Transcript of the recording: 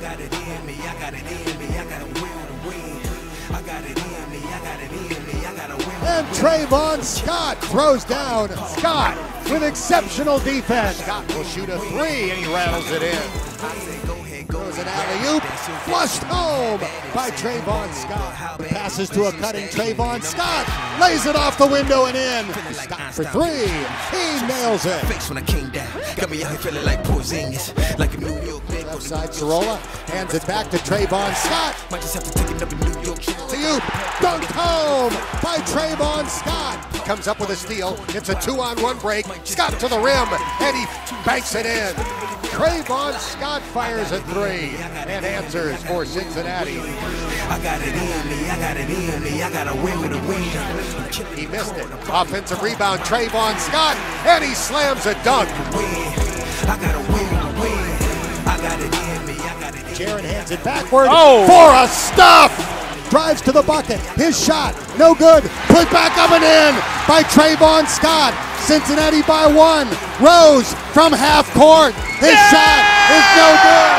got it in me, I got it in me, I got a will to win. I got it in me, I got it in me, I got a will. And Trevon Scott throws down Scott with exceptional defense. Scott will shoot a three and he rattles it in goes an alley-oop, flushed home by Trevon Scott. Passes to a cutting Trevon Scott lays it off the window and in. Scott for three, he nails it. Face when I came down, got me out here feeling like Porzingis, like a New York big Sorolla hands it back to Trevon Scott. Might just have to take it up in New York. To you, dunked home by Trevon Scott. Comes up with a steal. It's a two-on-one break. Scott to the rim, and he banks it in. Trevon Scott fires a three and answers for Cincinnati. I got it in me, I got it in me, I got a win with a win. He missed it. Offensive rebound, Trevon Scott, and he slams a dunk. Win, I got a win with a win. I got it in me, I got it in me. Jarron hands it backward Oh. for a stuff. Drives to the bucket. His shot, no good. Put back up and in by Trevon Scott. Cincinnati by one. Rose from half court. His shot is no good.